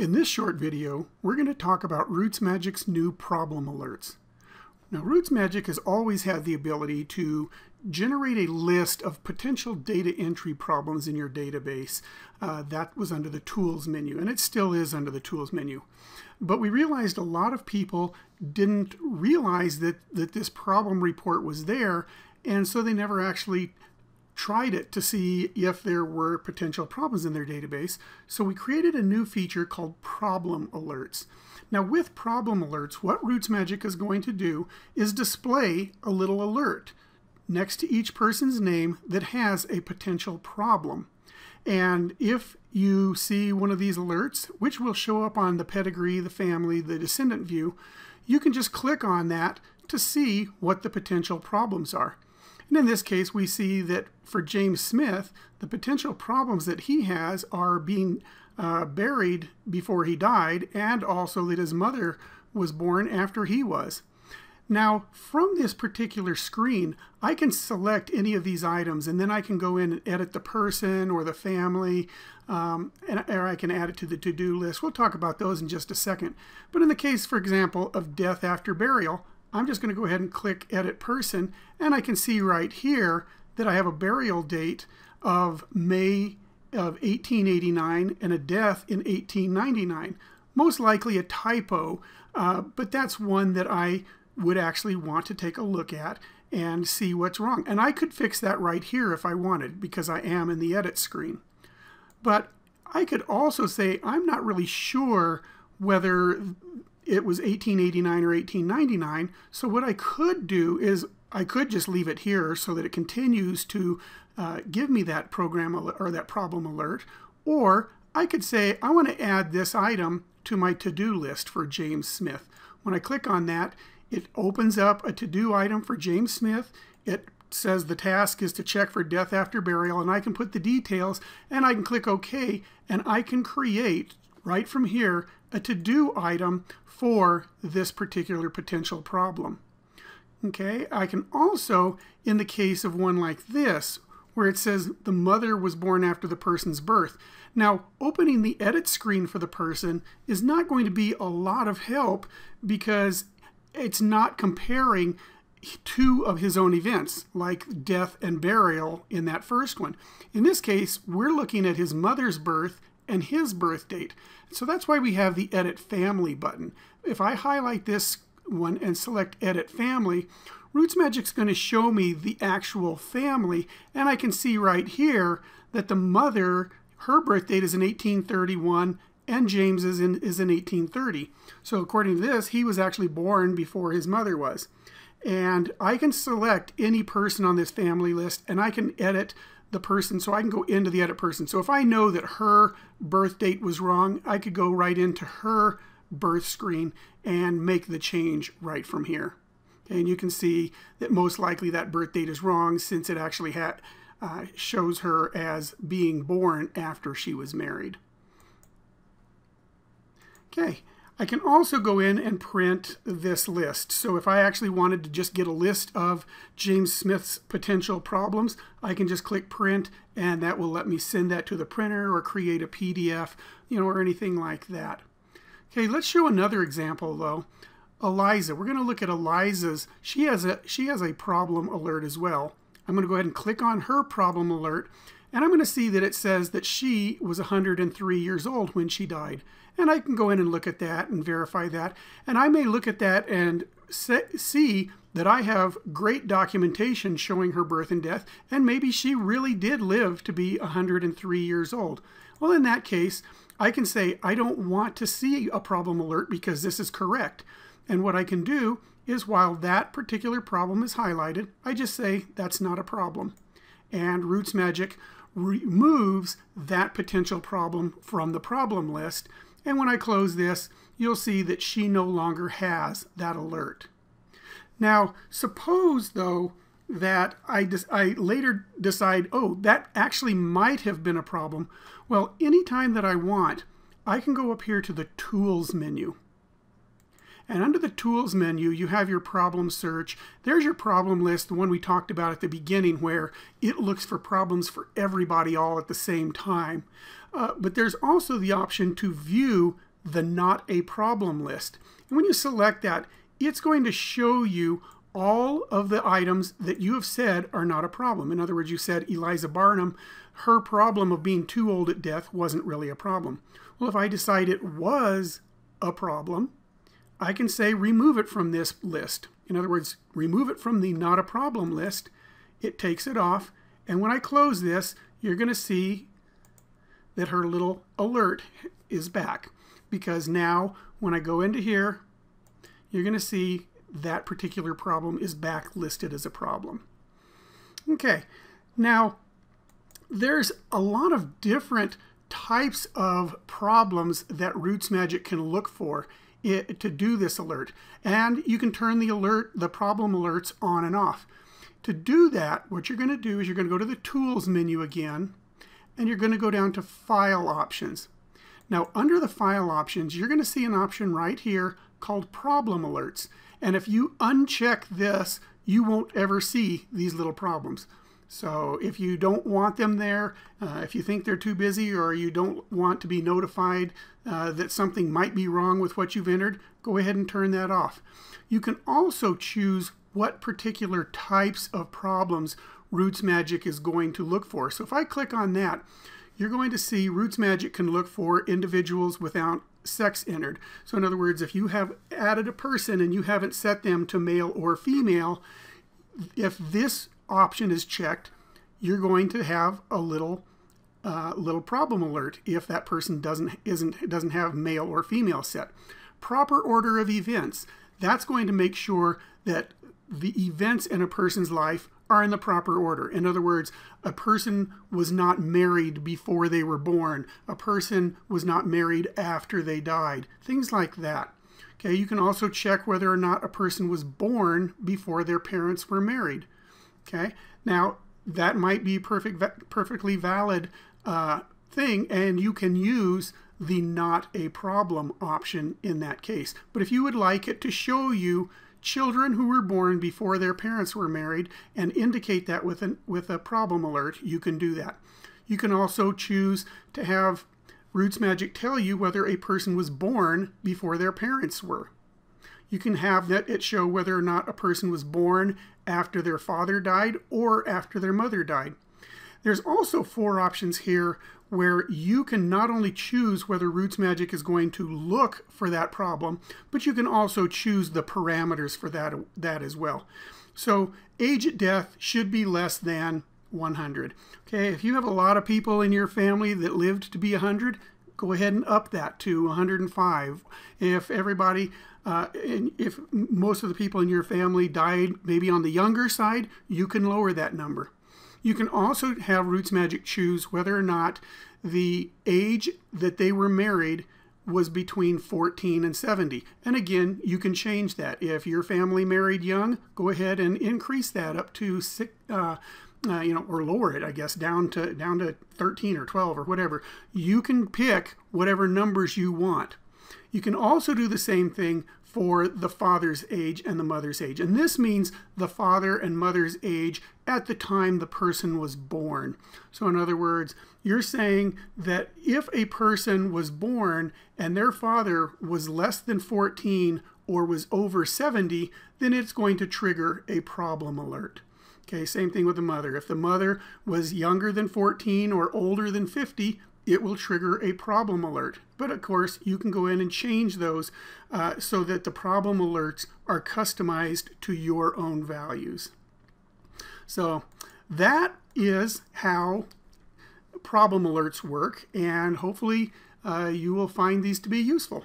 In this short video, we're going to talk about RootsMagic's new problem alerts. Now, RootsMagic has always had the ability to generate a list of potential data entry problems in your database. Uh, that was under the Tools menu, and it still is under the Tools menu. But we realized a lot of people didn't realize that, that this problem report was there, and so they never actually tried it to see if there were potential problems in their database. So we created a new feature called Problem Alerts. Now with Problem Alerts, what RootsMagic is going to do is display a little alert next to each person's name that has a potential problem. And if you see one of these alerts, which will show up on the pedigree, the family, the descendant view, you can just click on that to see what the potential problems are. And in this case, we see that for James Smith, the potential problems that he has are being uh, buried before he died, and also that his mother was born after he was. Now, from this particular screen, I can select any of these items, and then I can go in and edit the person or the family, um, and, or I can add it to the to-do list. We'll talk about those in just a second. But in the case, for example, of death after burial, I'm just going to go ahead and click Edit Person, and I can see right here that I have a burial date of May of 1889 and a death in 1899. Most likely a typo, uh, but that's one that I would actually want to take a look at and see what's wrong. And I could fix that right here if I wanted because I am in the edit screen. But I could also say I'm not really sure whether it was 1889 or 1899. So what I could do is I could just leave it here so that it continues to uh, give me that program or that problem alert. Or I could say I want to add this item to my to-do list for James Smith. When I click on that, it opens up a to-do item for James Smith. It says the task is to check for death after burial and I can put the details and I can click OK and I can create right from here a to-do item for this particular potential problem. Okay, I can also, in the case of one like this, where it says the mother was born after the person's birth. Now, opening the edit screen for the person is not going to be a lot of help because it's not comparing two of his own events, like death and burial in that first one. In this case, we're looking at his mother's birth and his birth date. So that's why we have the Edit Family button. If I highlight this one and select Edit Family, RootsMagic's going to show me the actual family, and I can see right here that the mother, her birth date is in 1831, and James is in, is in 1830. So according to this, he was actually born before his mother was. And I can select any person on this family list, and I can edit the person so I can go into the edit person. So if I know that her birth date was wrong, I could go right into her birth screen and make the change right from here. And you can see that most likely that birth date is wrong since it actually had, uh, shows her as being born after she was married. Okay, I can also go in and print this list. So if I actually wanted to just get a list of James Smith's potential problems, I can just click print and that will let me send that to the printer or create a PDF, you know, or anything like that. Okay, let's show another example though. Eliza, we're going to look at Eliza's, she has a she has a problem alert as well. I'm going to go ahead and click on her problem alert and I'm going to see that it says that she was 103 years old when she died. And I can go in and look at that and verify that. And I may look at that and see that I have great documentation showing her birth and death, and maybe she really did live to be 103 years old. Well, in that case, I can say I don't want to see a problem alert because this is correct. And what I can do is while that particular problem is highlighted, I just say that's not a problem. And RootsMagic removes that potential problem from the problem list and when I close this, you'll see that she no longer has that alert. Now, suppose though that I, I later decide, oh, that actually might have been a problem. Well, anytime that I want, I can go up here to the Tools menu. And under the Tools menu, you have your problem search. There's your problem list, the one we talked about at the beginning, where it looks for problems for everybody all at the same time. Uh, but there's also the option to view the not a problem list. And when you select that, it's going to show you all of the items that you have said are not a problem. In other words, you said Eliza Barnum, her problem of being too old at death wasn't really a problem. Well, if I decide it was a problem, I can say remove it from this list. In other words, remove it from the not a problem list. It takes it off. And when I close this, you're going to see that her little alert is back. Because now when I go into here, you're going to see that particular problem is back listed as a problem. Okay, now there's a lot of different types of problems that RootsMagic can look for it, to do this alert. And you can turn the alert, the problem alerts on and off. To do that, what you're going to do is you're going to go to the Tools menu again, and you're going to go down to File Options. Now, under the File Options, you're going to see an option right here called Problem Alerts. And if you uncheck this, you won't ever see these little problems. So if you don't want them there, uh, if you think they're too busy or you don't want to be notified uh, that something might be wrong with what you've entered, go ahead and turn that off. You can also choose what particular types of problems RootsMagic is going to look for. So if I click on that, you're going to see RootsMagic can look for individuals without sex entered. So in other words, if you have added a person and you haven't set them to male or female, if this option is checked, you're going to have a little uh, little problem alert if that person doesn't isn't doesn't have male or female set. Proper order of events. That's going to make sure that the events in a person's life are in the proper order. In other words, a person was not married before they were born. A person was not married after they died. Things like that. Okay, you can also check whether or not a person was born before their parents were married. Okay, now that might be perfect, perfectly valid uh, thing, and you can use the not a problem option in that case. But if you would like it to show you children who were born before their parents were married and indicate that with, an, with a problem alert, you can do that. You can also choose to have RootsMagic tell you whether a person was born before their parents were. You can have that it show whether or not a person was born after their father died or after their mother died. There's also four options here where you can not only choose whether RootsMagic is going to look for that problem, but you can also choose the parameters for that, that as well. So age at death should be less than 100. Okay, if you have a lot of people in your family that lived to be 100, go ahead and up that to 105. If everybody, uh, if most of the people in your family died maybe on the younger side, you can lower that number. You can also have RootsMagic choose whether or not the age that they were married was between 14 and 70. And again, you can change that. If your family married young, go ahead and increase that up to six, uh, uh, you know, or lower it, I guess, down to down to 13 or 12 or whatever. You can pick whatever numbers you want. You can also do the same thing for the father's age and the mother's age. And this means the father and mother's age at the time the person was born. So, in other words, you're saying that if a person was born and their father was less than 14 or was over 70, then it's going to trigger a problem alert. Okay, same thing with the mother. If the mother was younger than 14 or older than 50, it will trigger a problem alert. But of course, you can go in and change those uh, so that the problem alerts are customized to your own values. So that is how problem alerts work, and hopefully uh, you will find these to be useful.